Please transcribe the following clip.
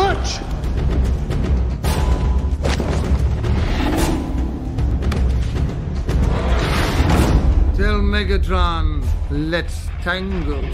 Dutch! Tell Megatron, let's tangle.